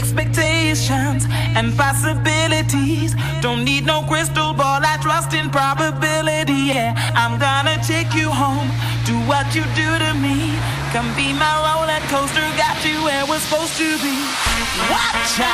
expectations and possibilities. Don't need no crystal ball, I trust in probability. Yeah, I'm gonna take you home, do what you do to me. Come be my roller coaster, got you where we're supposed to be. Watch out,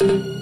you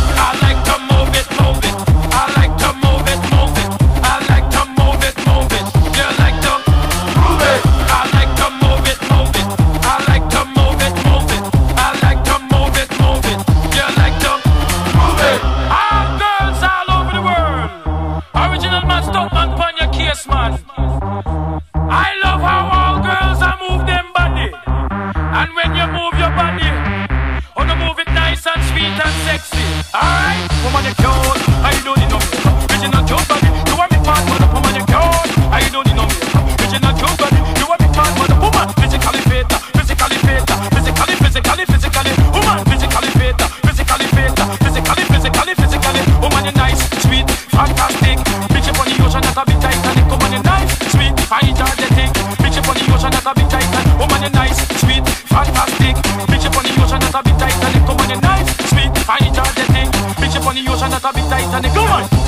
yes. I love how all girls are move them body. And when you move your body, oh, on to move it nice and sweet and sexy. Alright? Woman, you're cute. How you doing, you know me? Bitch, you not cute, body. You want me part, woman, you're cute. How you doing, you know me? Bitch, you not cute. ship on the ocean that's a bit Titanic. Come on!